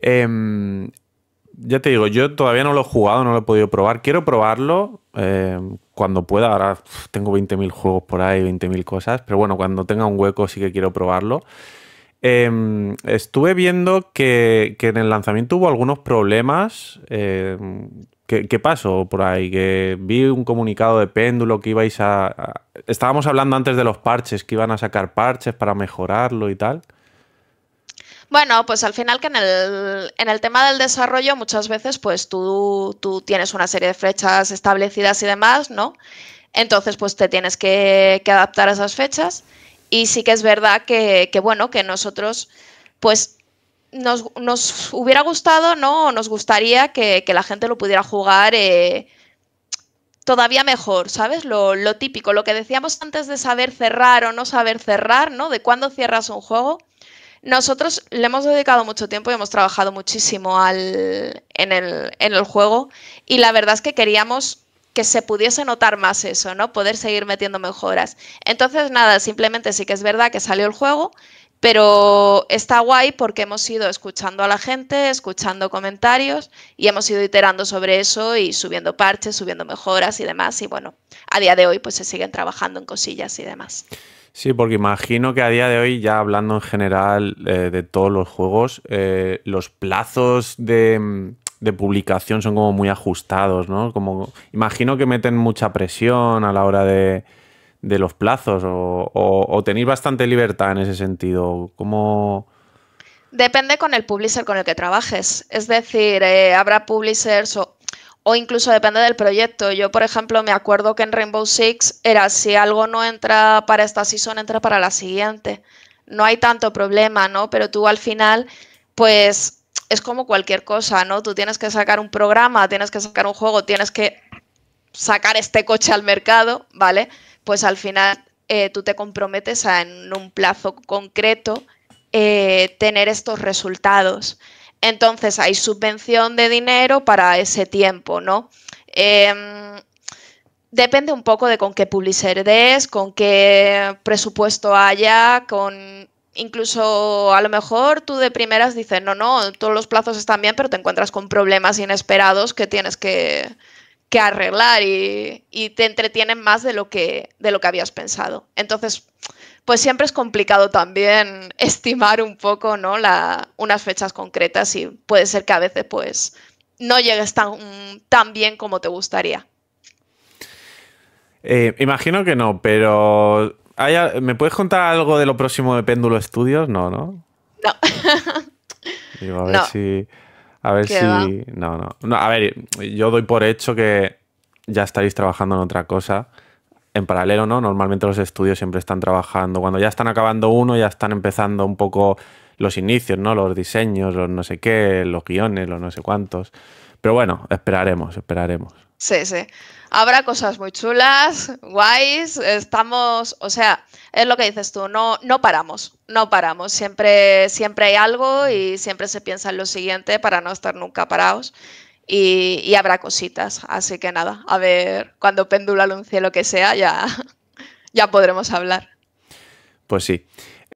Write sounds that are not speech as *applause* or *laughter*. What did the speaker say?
Em, ya te digo, yo todavía no lo he jugado, no lo he podido probar. Quiero probarlo em, cuando pueda. Ahora tengo 20.000 juegos por ahí, 20.000 cosas. Pero bueno, cuando tenga un hueco sí que quiero probarlo. Em, estuve viendo que, en el lanzamiento hubo algunos problemas. ¿qué, pasó por ahí? Que vi un comunicado de péndulo que ibais a, Estábamos hablando antes de los parches, que iban a sacar parches para mejorarlo y tal. Bueno, pues al final que en el, en el tema del desarrollo muchas veces pues tú, tú, tienes una serie de fechas establecidas y demás, ¿no? Entonces pues te tienes que, adaptar a esas fechas y sí que es verdad que, bueno, que nosotros pues nos, hubiera gustado, ¿no? Nos gustaría que, la gente lo pudiera jugar eh, todavía mejor, ¿sabes? Lo, lo, típico, lo que decíamos antes de saber cerrar o no saber cerrar, ¿no? De cuándo cierras un juego. Nosotros le hemos dedicado mucho tiempo y hemos trabajado muchísimo al, en, el, en el juego y la verdad es que queríamos que se pudiese notar más eso, ¿no? Poder seguir metiendo mejoras. Entonces, nada, simplemente sí que es verdad que salió el juego, pero está guay porque hemos ido escuchando a la gente, escuchando comentarios y hemos ido iterando sobre eso y subiendo parches, subiendo mejoras y demás. Y bueno, a día de hoy pues se siguen trabajando en cosillas y demás. Sí, porque imagino que a día de hoy, ya hablando en general eh, de todos los juegos, eh, los plazos de, publicación son como muy ajustados, ¿no? Como, imagino que meten mucha presión a la hora de, los plazos o, tenéis bastante libertad en ese sentido. ¿Cómo...? Depende con el publisher con el que trabajes. Es decir, eh, habrá publishers o o incluso depende del proyecto. Yo, por ejemplo, me acuerdo que en Rainbow Six era si algo no entra para esta season, entra para la siguiente. No hay tanto problema, ¿no? Pero tú al final, pues es como cualquier cosa, ¿no? Tú tienes que sacar un programa, tienes que sacar un juego, tienes que sacar este coche al mercado, ¿vale? Pues al final eh, tú te comprometes a en un plazo concreto eh, tener estos resultados. Entonces hay subvención de dinero para ese tiempo, ¿no? Em, depende un poco de con qué publisher des, con qué presupuesto haya, con incluso a lo mejor tú de primeras dices, no, no, todos los plazos están bien, pero te encuentras con problemas inesperados que tienes que, arreglar y, y, te entretienen más de lo que, de lo que habías pensado. Entonces, pues siempre es complicado también *laughs* estimar un poco ¿no? La, unas fechas concretas y puede ser que a veces pues no llegues tan, tan bien como te gustaría. Eh, imagino que no, pero ¿me puedes contar algo de lo próximo de Péndulo Studios? No, ¿no? No. *laughs* a ver si... A ver si... No, no, no. A ver, yo doy por hecho que ya estaréis trabajando en otra cosa en paralelo, ¿no? Normalmente los estudios siempre están trabajando. Cuando ya están acabando uno, ya están empezando un poco los inicios, ¿no? Los diseños, los no sé qué, los guiones, los no sé cuántos. Pero bueno, esperaremos, esperaremos. Sí, sí. Habrá cosas muy chulas, guays. Estamos, o sea, es lo que dices tú, no, no paramos, no paramos. Siempre, siempre hay algo y siempre se piensa en lo siguiente para no estar nunca parados y, habrá cositas. Así que nada, a ver, cuando Péndula anuncie lo que sea, ya, *laughs* ya podremos hablar. Pues sí.